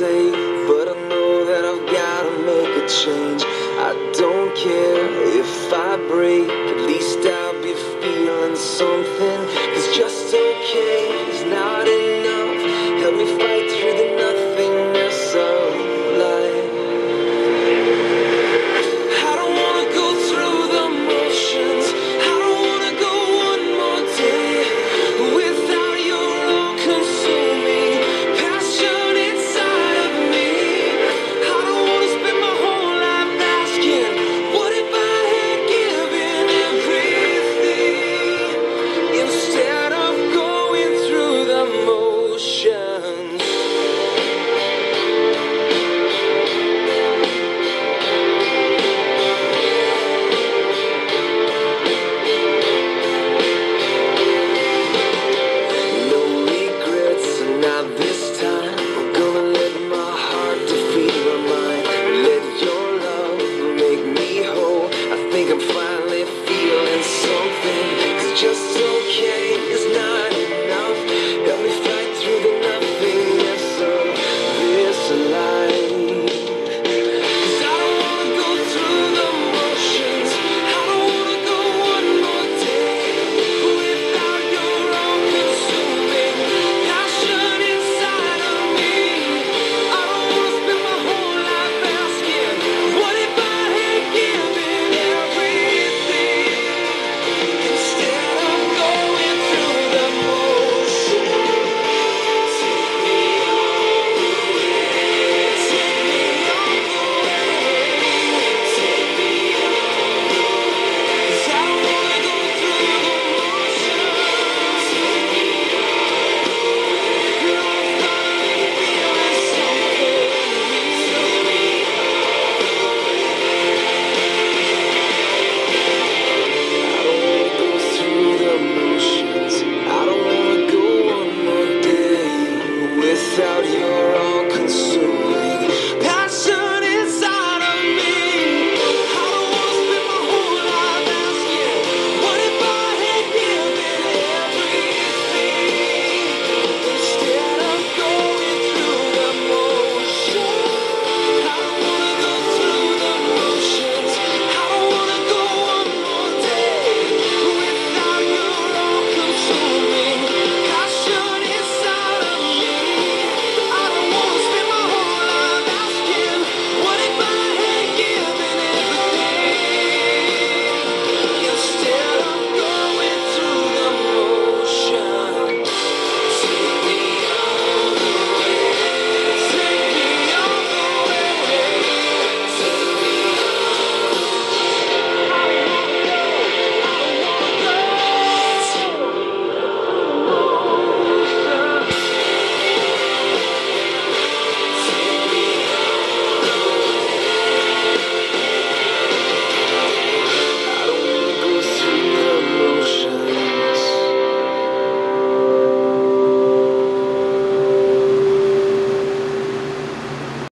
same But I know that I've gotta make a change. I don't care if I break At least I'll be feeling something. Cause just okay is not enough. Help me fight through the still care.